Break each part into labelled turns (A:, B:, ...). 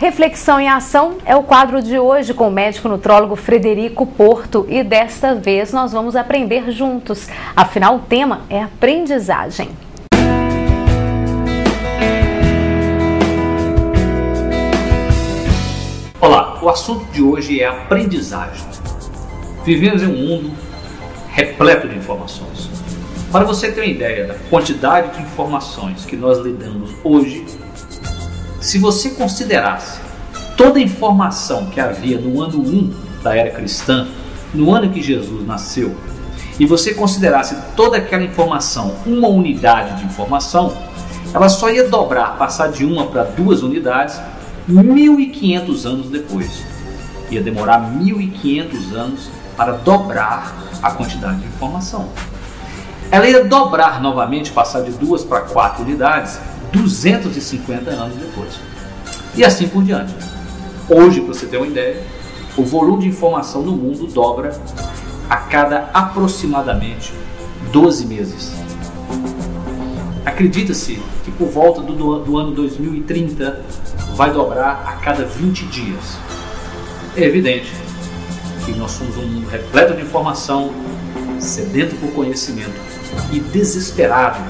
A: Reflexão em Ação é o quadro de hoje com o médico nutrólogo Frederico Porto e desta vez nós vamos aprender juntos. Afinal, o tema é aprendizagem.
B: Olá, o assunto de hoje é aprendizagem. Vivemos em um mundo repleto de informações. Para você ter uma ideia da quantidade de informações que nós lidamos hoje, se você considerasse toda a informação que havia no ano 1 da era cristã, no ano que Jesus nasceu, e você considerasse toda aquela informação uma unidade de informação, ela só ia dobrar, passar de uma para duas unidades 1500 anos depois. Ia demorar 1500 anos para dobrar a quantidade de informação. Ela ia dobrar novamente, passar de duas para quatro unidades 250 anos depois. E assim por diante. Hoje, para você ter uma ideia, o volume de informação no mundo dobra a cada aproximadamente 12 meses. Acredita-se que por volta do, do, ano 2030 vai dobrar a cada 20 dias. É evidente que nós somos um mundo repleto de informação, sedento por conhecimento e desesperado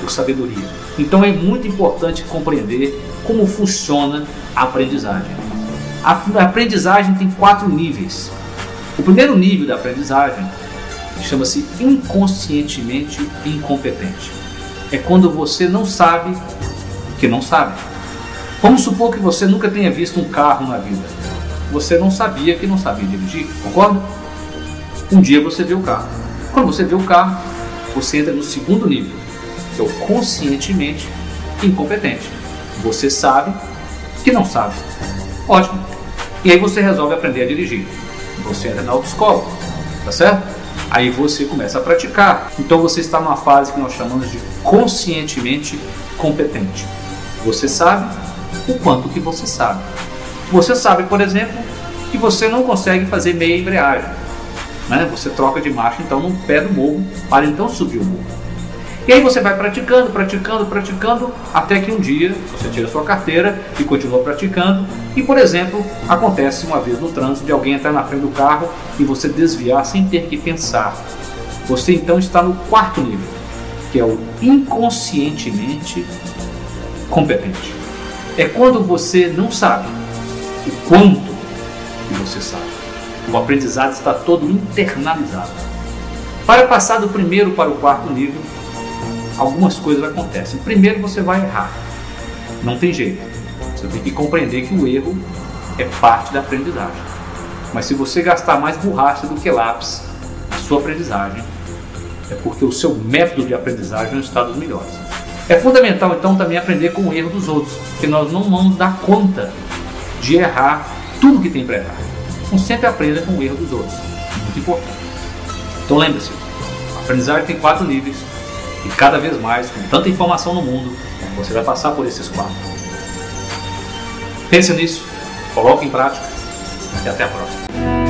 B: por sabedoria. Então é muito importante compreender como funciona a aprendizagem. A aprendizagem tem quatro níveis. O primeiro nível da aprendizagem chama-se inconscientemente incompetente. É quando você não sabe que não sabe. Vamos supor que você nunca tenha visto um carro na vida. Você não sabia que não sabia dirigir, concorda? Um dia você vê o carro. Quando você vê o carro, você entra no segundo nível, é conscientemente incompetente. Você sabe que não sabe. Ótimo. E aí você resolve aprender a dirigir. Você entra na autoescola, tá certo? Aí você começa a praticar. Então você está numa fase que nós chamamos de conscientemente competente. Você sabe o quanto que você sabe. Você sabe, por exemplo, que você não consegue fazer meia embreagem. Né? Você troca de marcha então no pé do morro para então subir o morro. E aí você vai praticando, praticando, praticando, até que um dia você tira sua carteira e continua praticando. E, por exemplo, acontece uma vez no trânsito de alguém entrar na frente do carro e você desviar sem ter que pensar. Você então está no quarto nível, que é o inconscientemente competente. É quando você não sabe o quanto que você sabe. O aprendizado está todo internalizado. Para passar do primeiro para o quarto nível, algumas coisas acontecem. Primeiro, você vai errar. Não tem jeito. Você tem que compreender que o erro é parte da aprendizagem. Mas se você gastar mais borracha do que lápis na sua aprendizagem, é porque o seu método de aprendizagem não está dos melhores. É fundamental então também aprender com o erro dos outros, porque nós não vamos dar conta de errar tudo que tem para errar. Então sempre aprenda com o erro dos outros. Muito importante. Então lembre-se, a aprendizagem tem quatro níveis e cada vez mais, com tanta informação no mundo, você vai passar por esses quatro. Pense nisso, coloque em prática e até a próxima.